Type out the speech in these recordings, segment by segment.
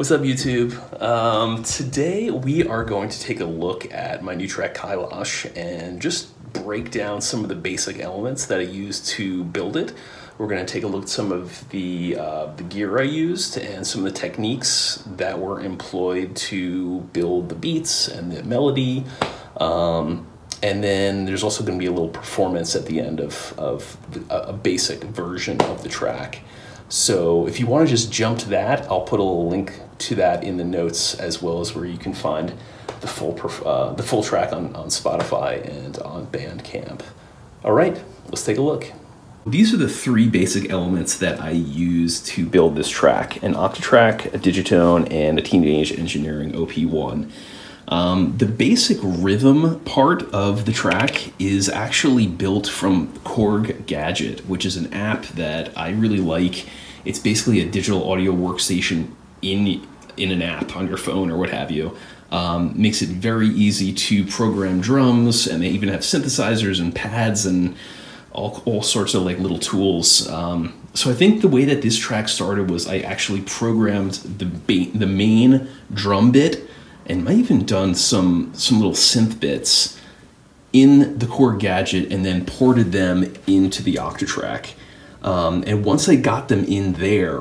What's up YouTube? Um, today we are going to take a look at my new track Kailash and just break down some of the basic elements that I used to build it. We're going to take a look at some of the, uh, the gear I used and some of the techniques that were employed to build the beats and the melody. Um, and then there's also going to be a little performance at the end of, of a basic version of the track. So if you want to just jump to that, I'll put a little link to that in the notes as well as where you can find the full uh, the full track on, on Spotify and on Bandcamp. All right, let's take a look. These are the three basic elements that I use to build this track, an Octatrack, a Digitone, and a Teenage Engineering OP1. Um, the basic rhythm part of the track is actually built from Korg Gadget, which is an app that I really like. It's basically a digital audio workstation in in an app on your phone or what have you. Um, makes it very easy to program drums, and they even have synthesizers and pads and all, all sorts of like little tools. Um, so I think the way that this track started was I actually programmed the the main drum bit and might even done some some little synth bits in the Korg Gadget and then ported them into the Octatrack. Um, and once I got them in there,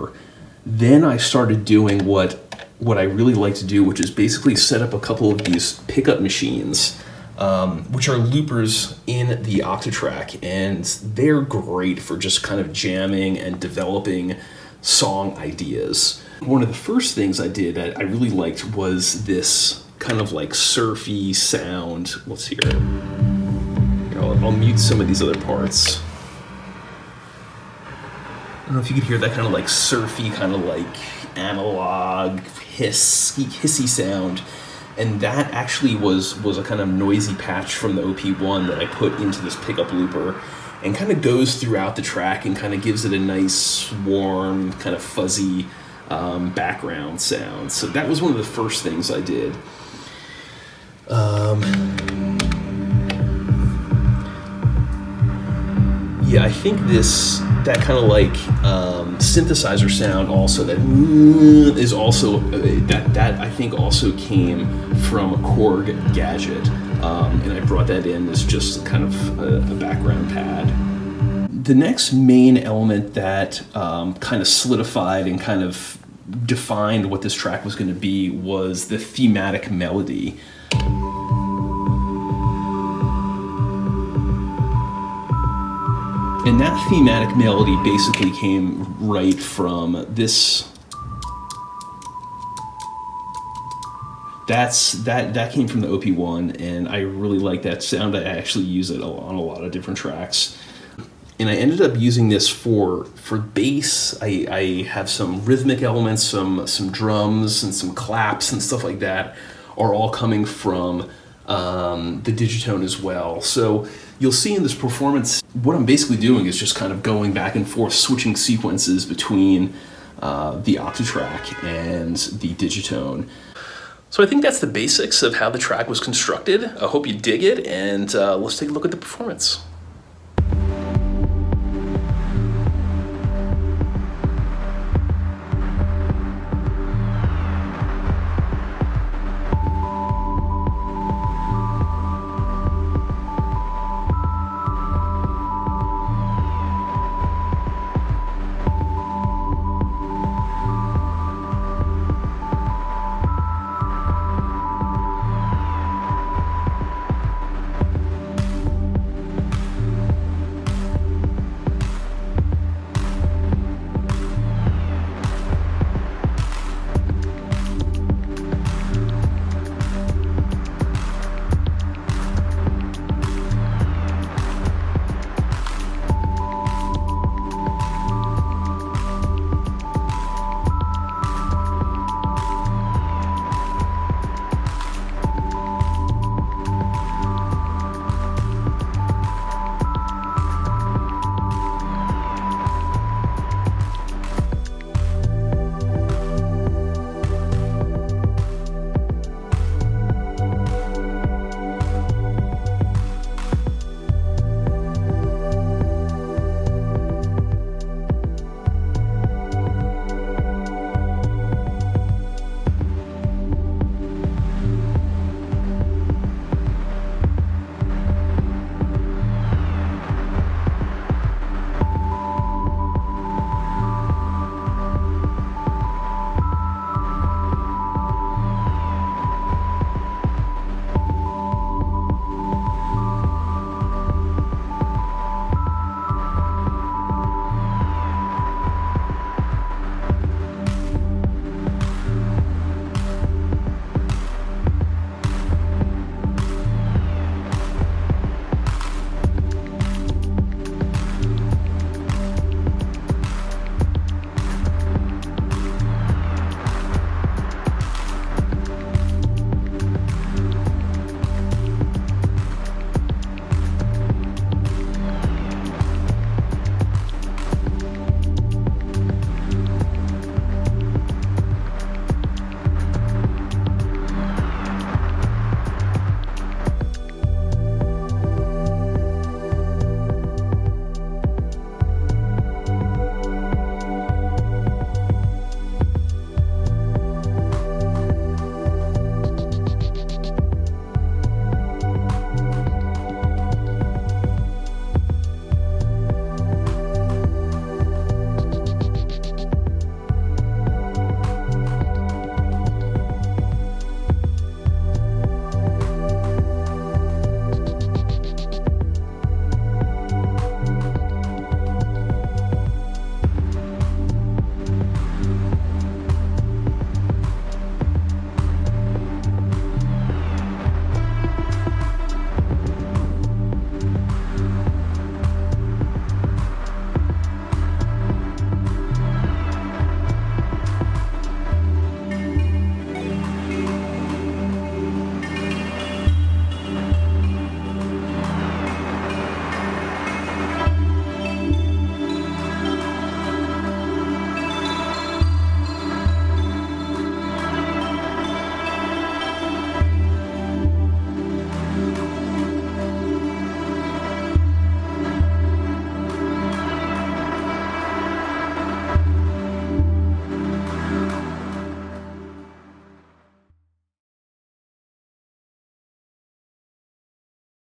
then I started doing what what I really like to do, which is basically set up a couple of these pickup machines, um, which are loopers in the Octatrack, and they're great for just kind of jamming and developing song ideas. One of the first things I did that I really liked was this kind of like surfy sound. Let's hear it. I'll, I'll mute some of these other parts. I don't know if you could hear that kind of like surfy, kind of like analog hiss, hissy sound. And that actually was was a kind of noisy patch from the OP1 that I put into this pickup looper and kind of goes throughout the track and kind of gives it a nice, warm, kind of fuzzy um, background sound. So that was one of the first things I did. Um, yeah, I think this that kind of like um, synthesizer sound also that is also that that I think also came from a Korg gadget, um, and I brought that in as just kind of a, a background pad. The next main element that um, kind of solidified and kind of defined what this track was going to be was the thematic melody. And that thematic melody basically came right from this. That's that that came from the OP1, and I really like that sound. I actually use it on a lot of different tracks and I ended up using this for for bass. I, I have some rhythmic elements, some some drums and some claps and stuff like that are all coming from um, the Digitone as well. So you'll see in this performance, what I'm basically doing is just kind of going back and forth, switching sequences between uh, the Octatrack and the Digitone. So I think that's the basics of how the track was constructed. I hope you dig it, and uh, let's take a look at the performance.